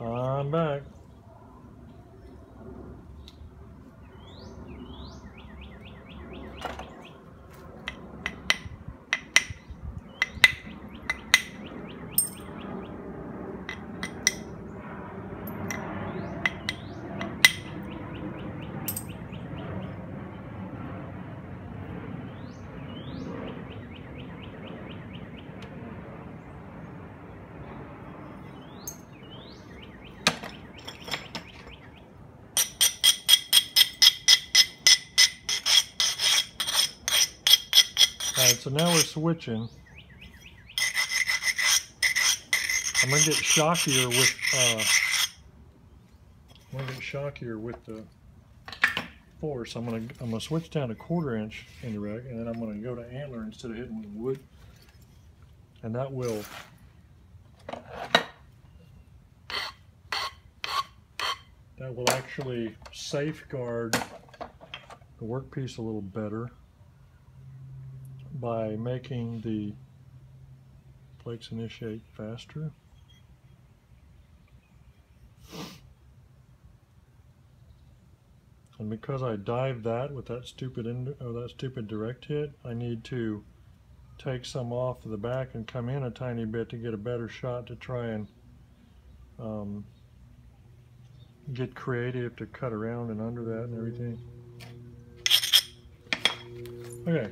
I'm back. So now we're switching. I'm gonna get shockier with uh I'm gonna get shockier with the force. I'm gonna I'm gonna switch down to quarter inch indirect and then I'm gonna go to antler instead of hitting with wood. And that will that will actually safeguard the workpiece a little better by making the plates initiate faster. And because I dived that with that stupid in, or that stupid direct hit, I need to take some off of the back and come in a tiny bit to get a better shot to try and um, get creative to cut around and under that and everything. Okay,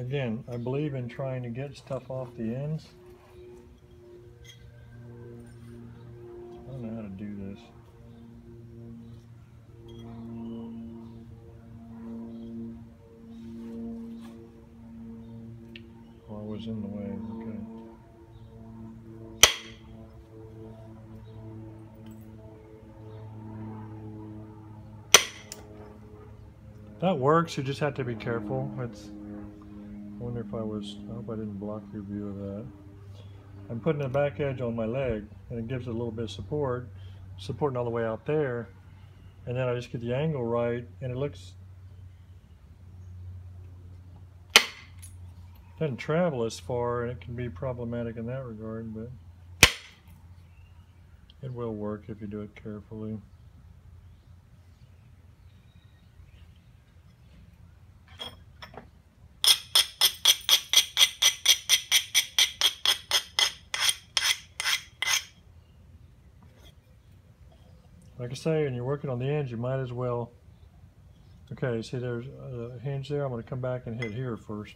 Again, I believe in trying to get stuff off the ends. I don't know how to do this. Oh, I was in the way, okay. That works, you just have to be careful. It's I wonder if I was, I hope I didn't block your view of that. I'm putting a back edge on my leg and it gives it a little bit of support, supporting all the way out there. And then I just get the angle right and it looks, doesn't travel as far and it can be problematic in that regard, but it will work if you do it carefully. Like I say, when you're working on the ends, you might as well, okay, see there's a hinge there. I'm going to come back and hit here first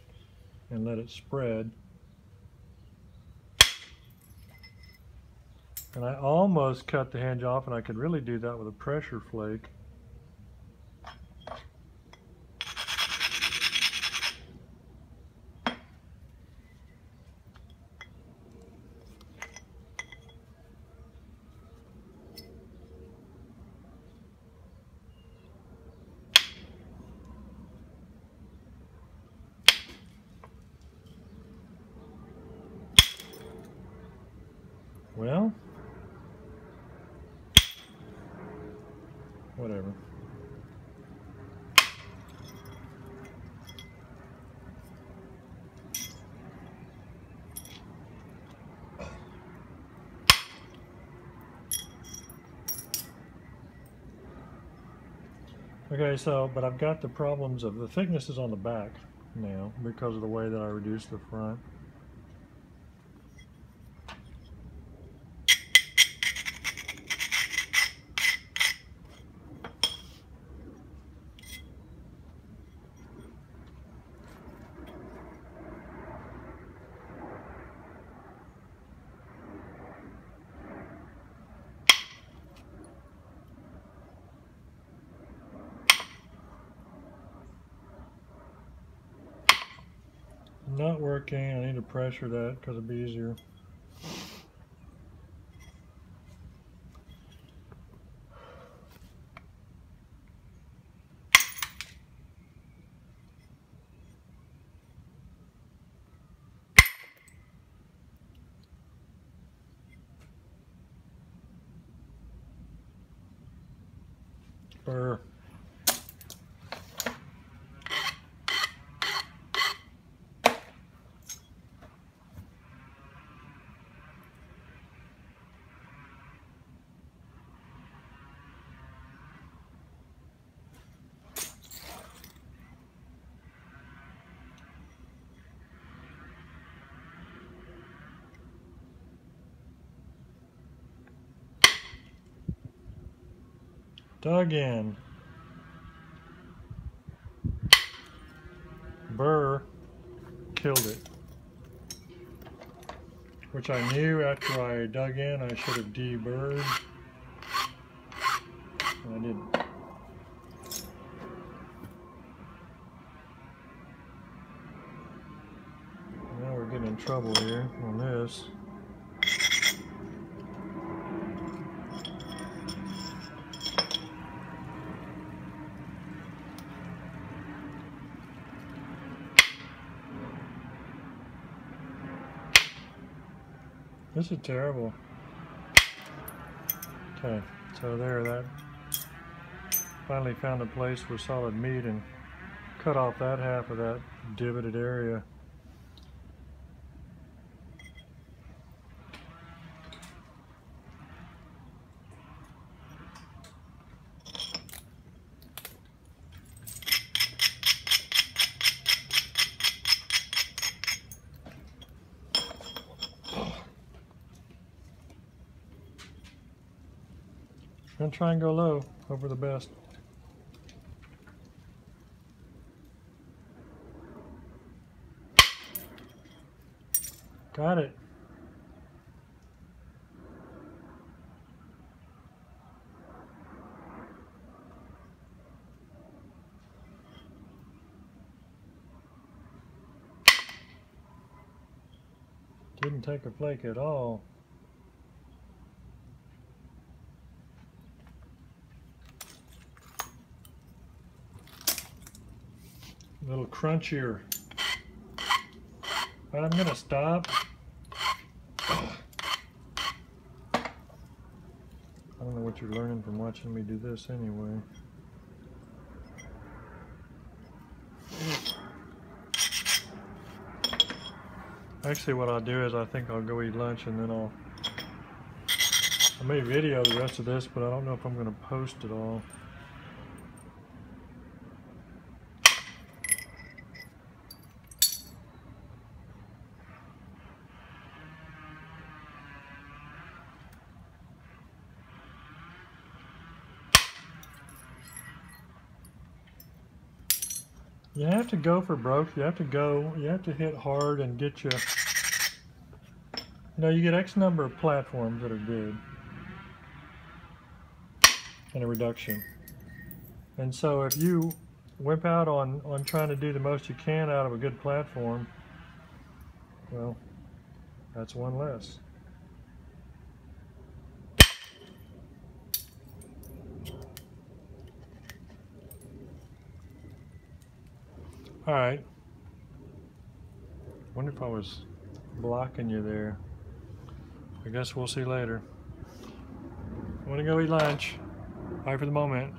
and let it spread. And I almost cut the hinge off, and I could really do that with a pressure flake. Well, whatever. Okay, so, but I've got the problems of the thickness is on the back now because of the way that I reduced the front. Not working. I need to pressure that because it'd be easier. Burr. Dug in. Burr killed it. Which I knew after I dug in I should have deburred. I didn't. Now we're getting in trouble here on this. This is terrible. Okay, so there, that finally found a place with solid meat and cut off that half of that divoted area. Gonna try and go low, for the best. Got it. Didn't take a flake at all. A little crunchier. But I'm gonna stop. I don't know what you're learning from watching me do this anyway. Actually what I'll do is I think I'll go eat lunch and then I'll I may video the rest of this but I don't know if I'm gonna post it all. You have to go for broke. You have to go. You have to hit hard and get you. You know, you get X number of platforms that are good and a reduction. And so if you wimp out on, on trying to do the most you can out of a good platform, well, that's one less. All right. Wonder if I was blocking you there. I guess we'll see later. I want to go eat lunch. Bye for the moment.